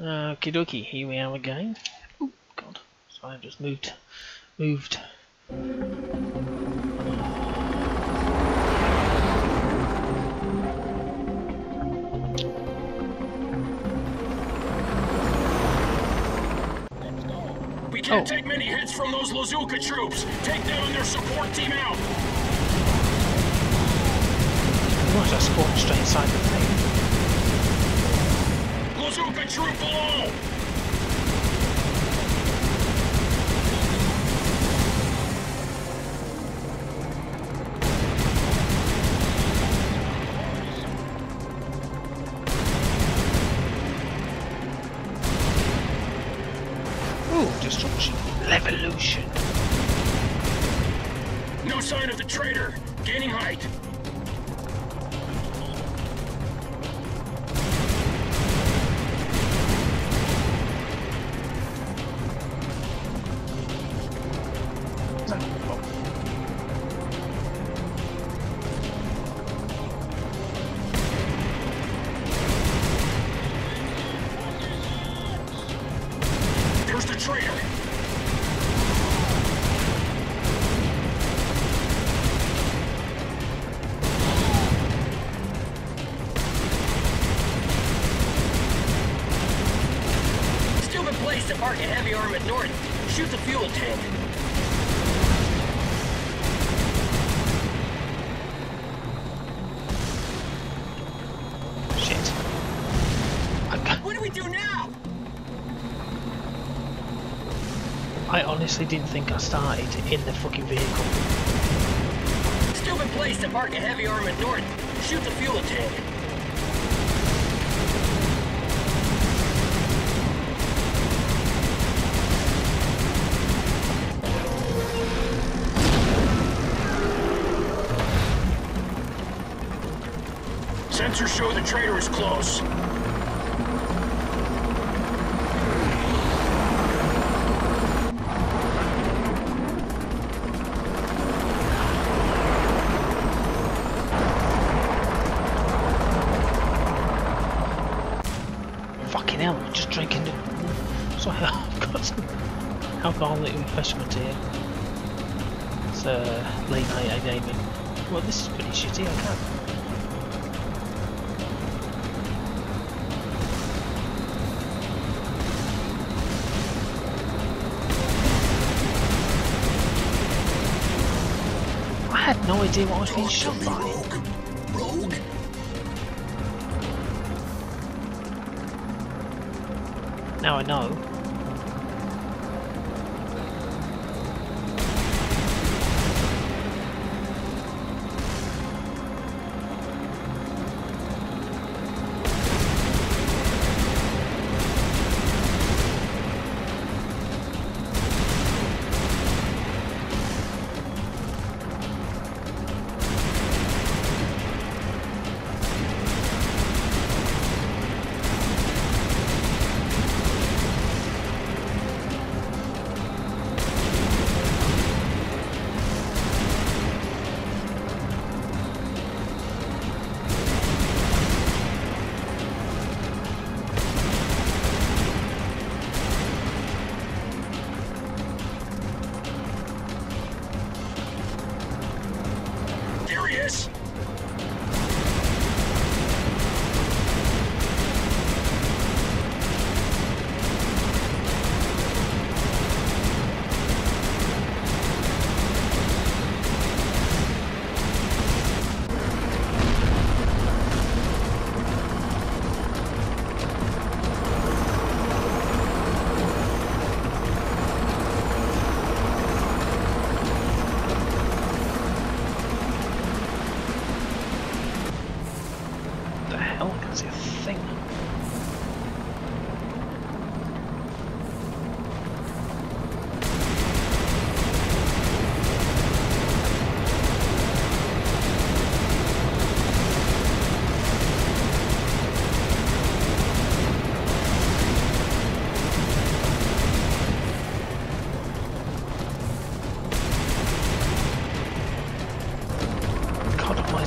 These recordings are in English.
Okie dokie, here we are again. Oh god, so I've just moved, moved. We can't Oh. take many hits from those Lazuka troops. Take them and their support team out. What, I spawned straight inside the thing. Lazuka troop below. Ooh, destruction. Revolution. No sign of the traitor. Gaining height. I honestly didn't think I started in the fucking vehicle. Stupid place to park a heavy armored Norton. Shoot the fuel tank. Sensors show the traitor is close. Hell, I'm just drinking the... Sorry, I've got some alcoholic refreshment here. It's uh, late night gaming. Well, this is pretty shitty, I can't. I had no idea what I was being shot by. Now I know.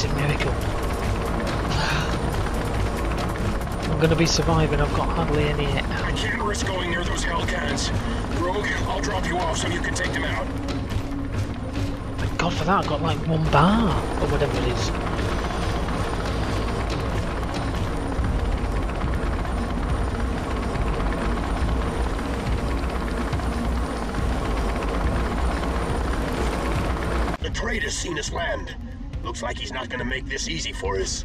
It's a miracle. I'm gonna be surviving, I've got hardly any... I can't risk going near those Hellcats. Rogue, I'll drop you off so you can take them out. Thank God for that, I got like one bar, or whatever it is. The trade has seen us land. Looks like he's not gonna make this easy for us.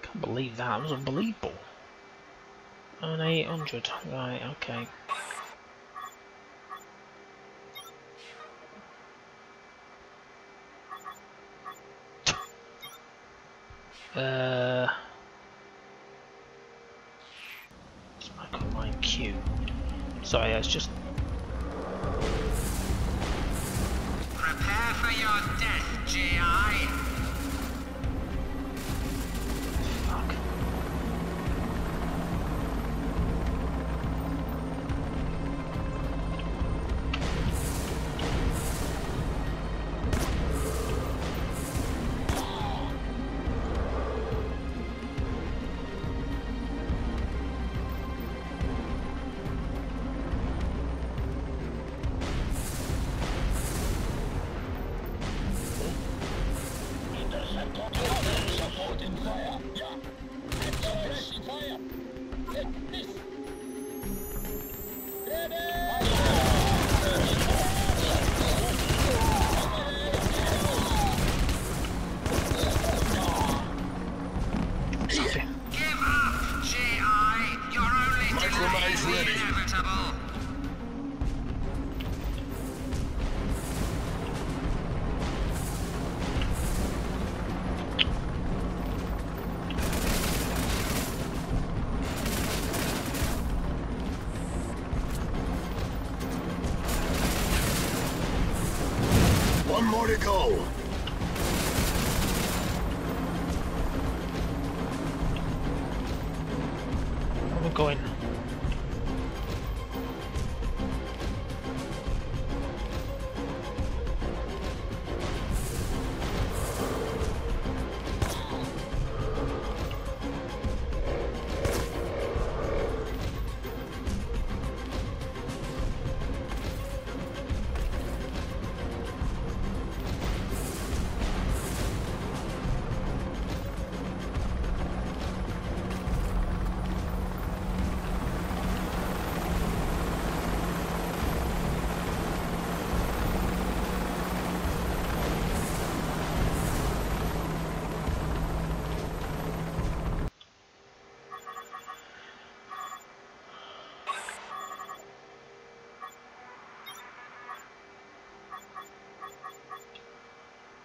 Can't believe that. It was unbelievable. An 800. Right. Okay. Uh, let's back up my queue. Sorry, it's just for your death, GI. Going?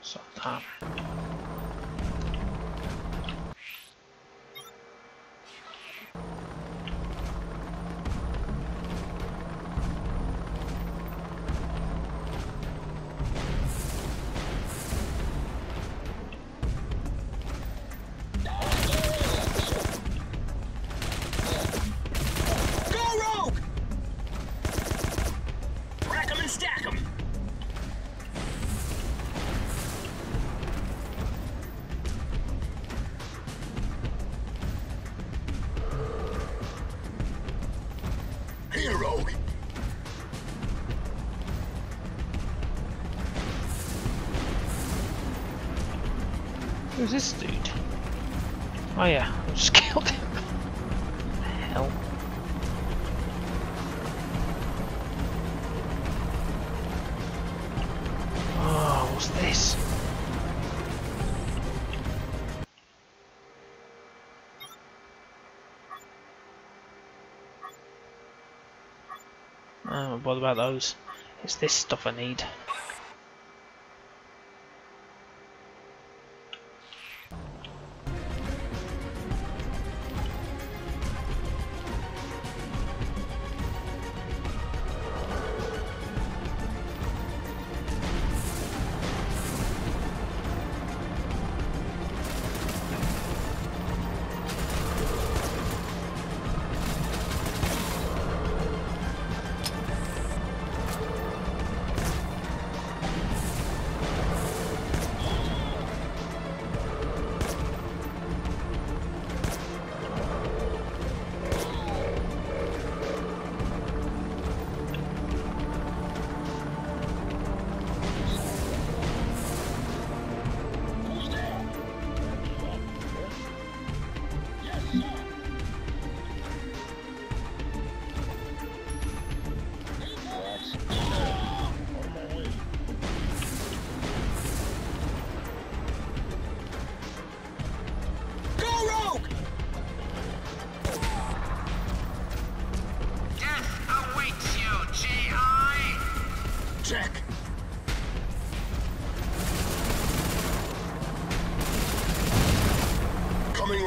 So that. Go Who's this dude? Oh yeah, I just killed him. Hell? Oh, what's this? Oh, what about those? It's this stuff I need.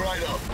Right up.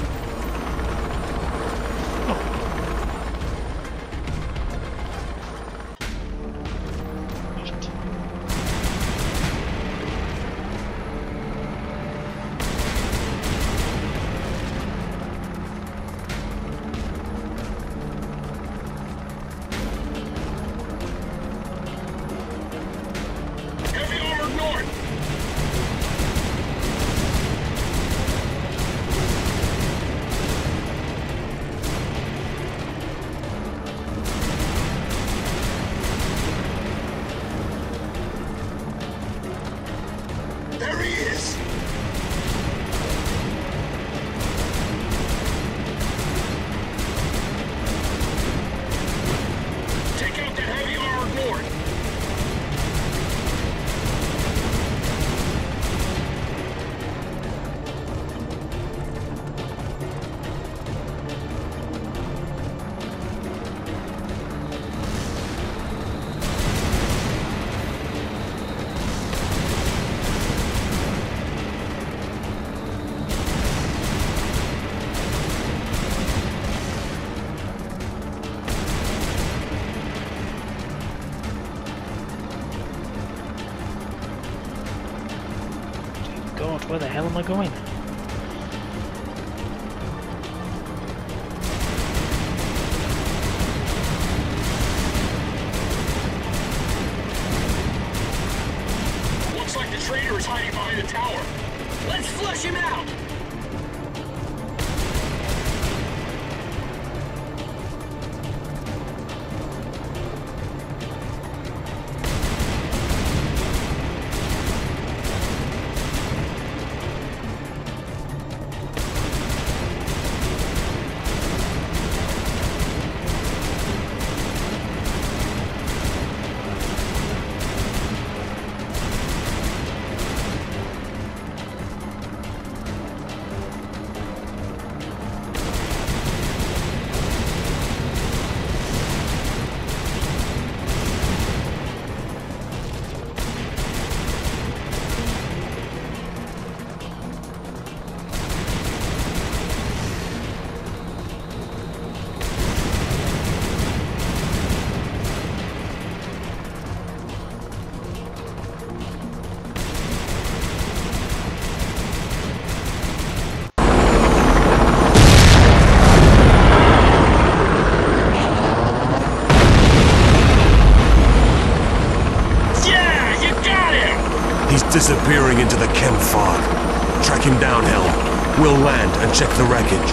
Where the hell am I going? Down, Helm. We'll land and check the wreckage.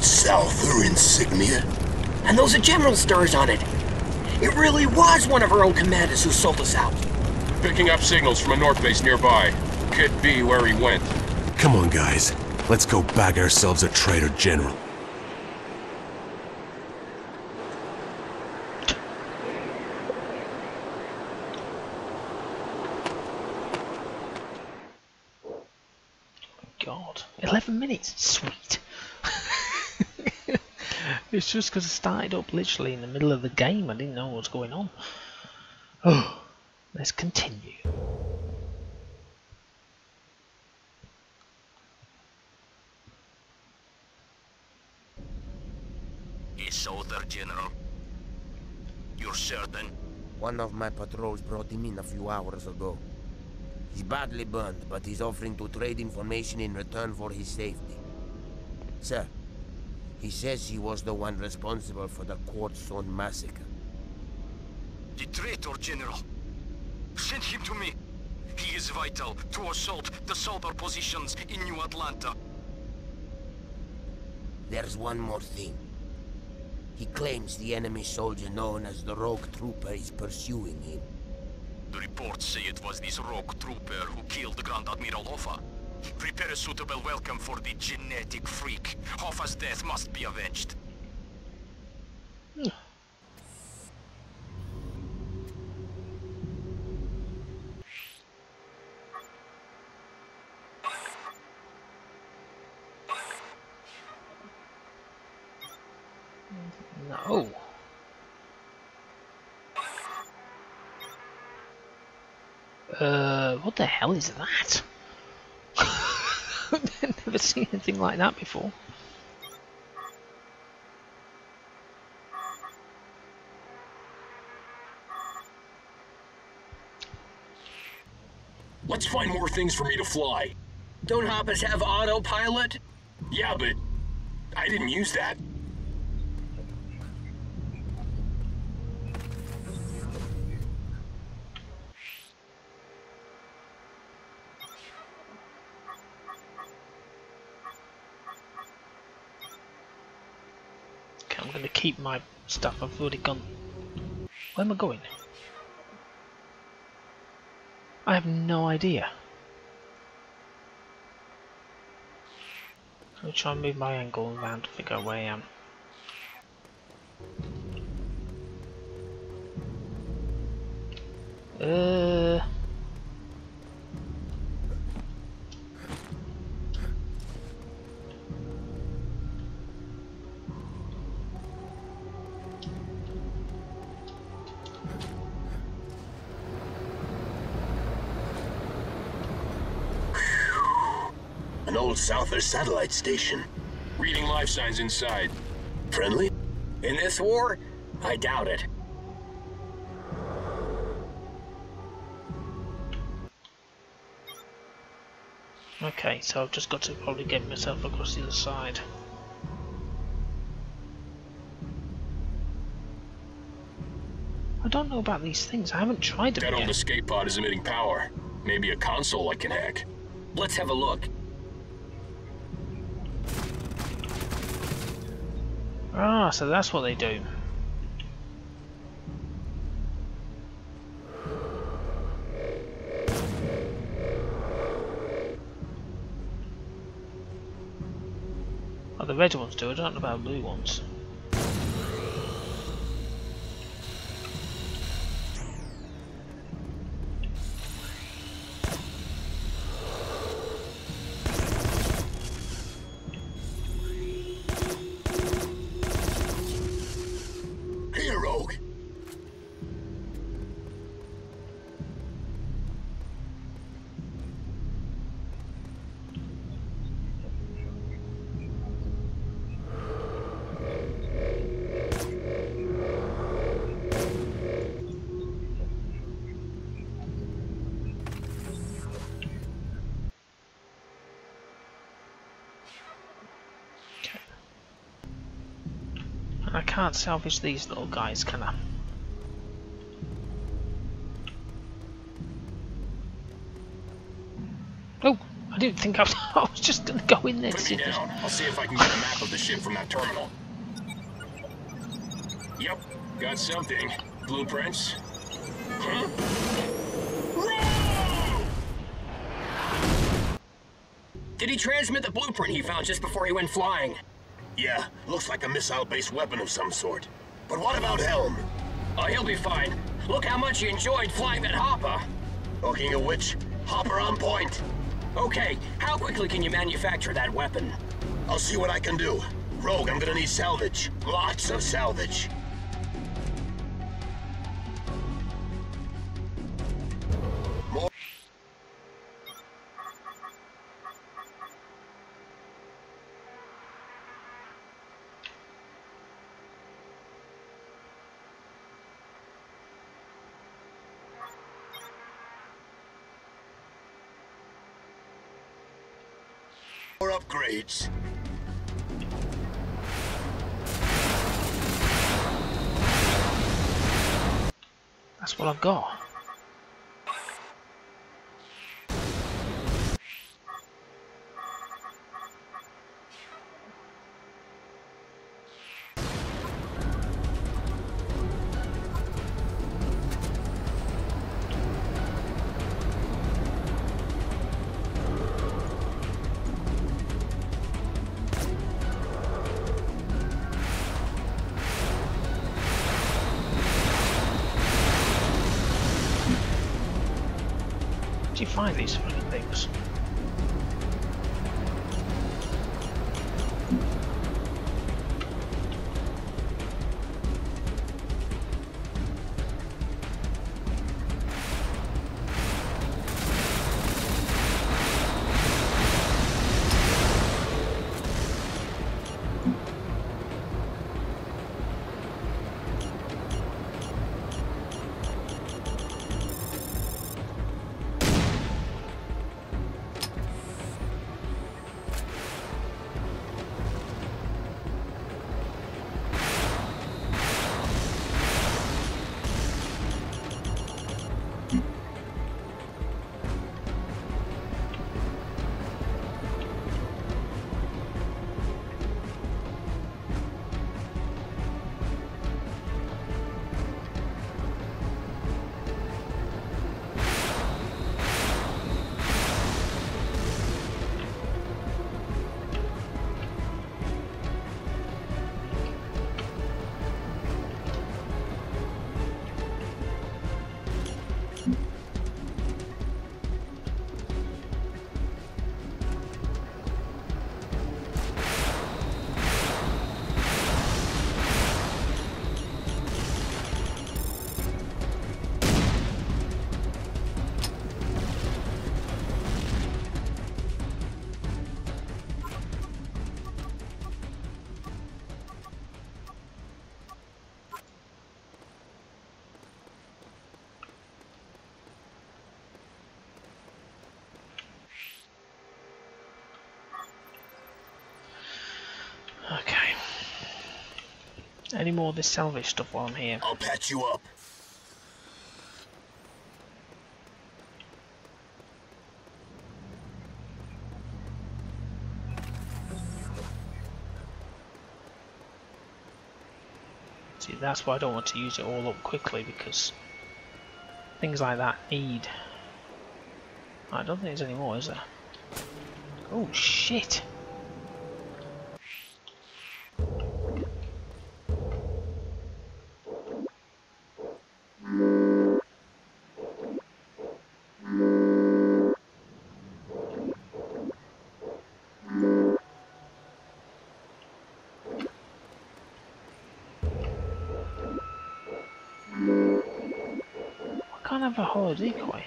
Souther insignia? And those are general stars on it. It really was one of our own commanders who sold us out. Picking up signals from a Nort base nearby. Could be where he went. Come on, guys. Let's go bag ourselves a traitor general. God, 11 minutes, sweet. it's just because I started up literally in the middle of the game. I didn't know what was going on. Oh, let's continue. Is Souther, General? You're certain? One of my patrols brought him in a few hours ago. He's badly burned, but he's offering to trade information in return for his safety. Sir, he says he was the one responsible for the Quartz Zone massacre. The traitor, General. Send him to me. He is vital to assault the Souther positions in New Atlanta. There's one more thing. He claims the enemy soldier known as the Rogue Trooper is pursuing him. The reports say it was this rogue trooper who killed Grand Admiral Hoffa. Prepare a suitable welcome for the genetic freak. Hoffa's death must be avenged. No. Uh, what the hell is that? I've never seen anything like that before. Let's find more things for me to fly. Don't hoppers have autopilot? Yeah, but I didn't use that. To keep my stuff. I've already gone. Where am I going? I have no idea. Me try and move my angle around to figure out where I am. Uh. Old Souther satellite station. Reading life signs inside. Friendly? In this war? I doubt it. Okay, so I've just got to probably get myself across the other side. I don't know about these things. I haven't tried them That old escape pod is emitting power. Maybe a console I can hack. Let's have a look. Ah, so that's what they do. Oh, the red ones do. I don't know about blue ones. I can't salvage these little guys, can I? Oh, I didn't think I was, I was just going to go in there Put see me if down. I'll see if I can get a map of the ship from that terminal. Yep, got something. Blueprints. Huh? Did he transmit the blueprint he found just before he went flying? Yeah, looks like a missile-based weapon of some sort. But what about Helm? Oh, he'll be fine. Look how much he enjoyed flying that hopper. Talking of which, Hopper on point. Okay, how quickly can you manufacture that weapon? I'll see what I can do. Rogue, I'm gonna need salvage. Lots of salvage. That's what I've got. Do you find these fucking things? Any more of this salvage stuff while I'm here? I'll patch you up. See, that's why I don't want to use it all up quickly because things like that need. I don't think there's any more, is there? Oh shit! Can't a decoy.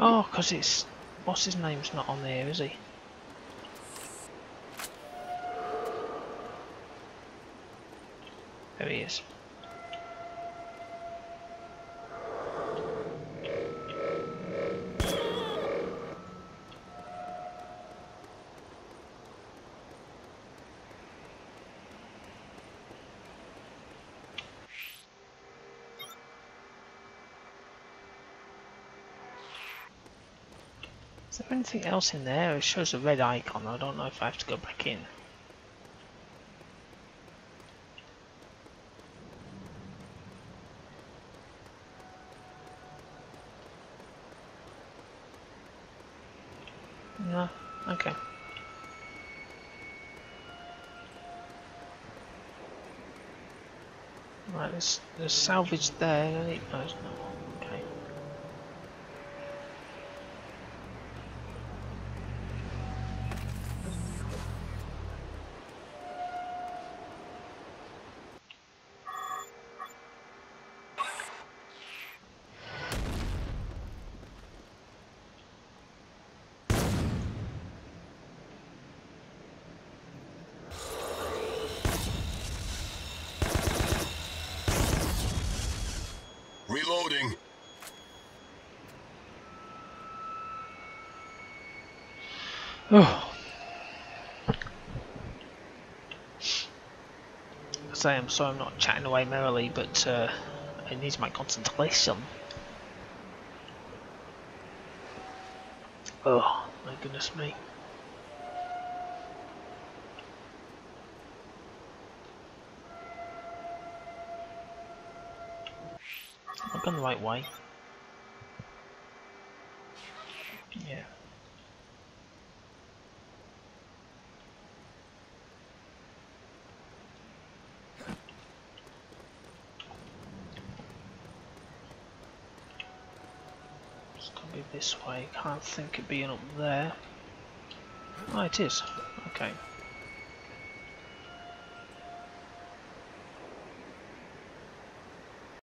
Oh, because it's... What's his name's not on there, is he? There he is. Is there anything else in there? It shows a red icon. I don't know if I have to go back in. No? Okay. Right, there's, there's salvage there. No, no. Okay. Reloading. Oh. I I'm sorry I'm not chatting away merrily, but uh, it needs my concentration. Oh, my goodness me. I've gone the right way. Yeah. It's gonna be this way. Can't think of being up there. Oh, it is. Okay.